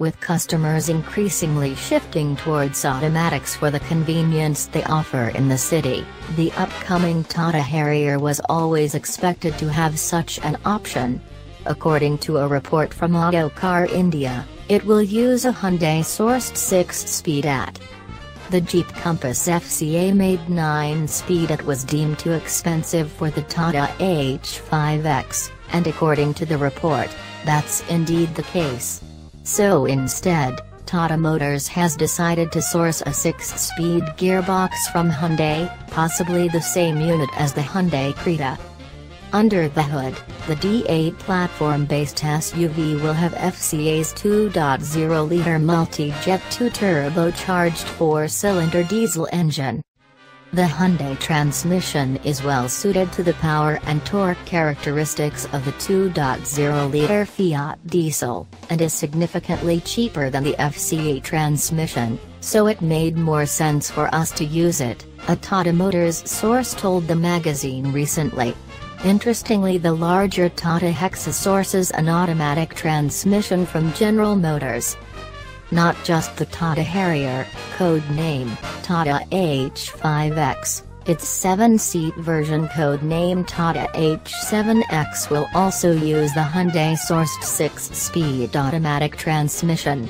with customers increasingly shifting towards automatics for the convenience they offer in the city. The upcoming Tata Harrier was always expected to have such an option. According to a report from Autocar India, it will use a Hyundai-sourced 6-speed AT. The Jeep Compass FCA made 9-speed it was deemed too expensive for the Tata H5X, and according to the report, that's indeed the case. So instead, Tata Motors has decided to source a 6-speed gearbox from Hyundai, possibly the same unit as the Hyundai Creta. Under the hood, the D8 platform-based SUV will have FCA's 2.0-liter multi-jet 2-turbocharged four-cylinder diesel engine. The Hyundai transmission is well suited to the power and torque characteristics of the 2.0-liter Fiat diesel, and is significantly cheaper than the FCA transmission, so it made more sense for us to use it, a Tata Motors source told the magazine recently. Interestingly the larger Tata Hexa sources an automatic transmission from General Motors, not just the Tata Harrier, code name, Tata H5X, its 7-seat version code name Tata H7X will also use the Hyundai-sourced 6-speed automatic transmission.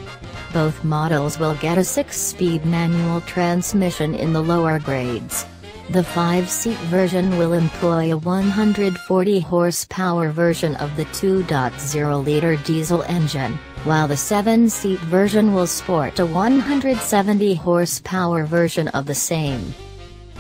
Both models will get a 6-speed manual transmission in the lower grades. The 5-seat version will employ a 140 horsepower version of the 2.0-liter diesel engine while the 7-seat version will sport a 170 horsepower version of the same.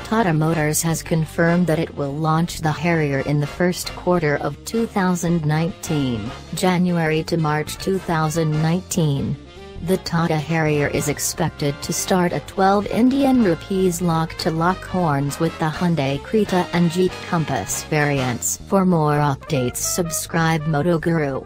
Tata Motors has confirmed that it will launch the Harrier in the first quarter of 2019, January to March 2019. The Tata Harrier is expected to start at 12 Indian rupees lock-to-lock horns with the Hyundai Creta and Jeep Compass variants. For more updates subscribe Moto Guru.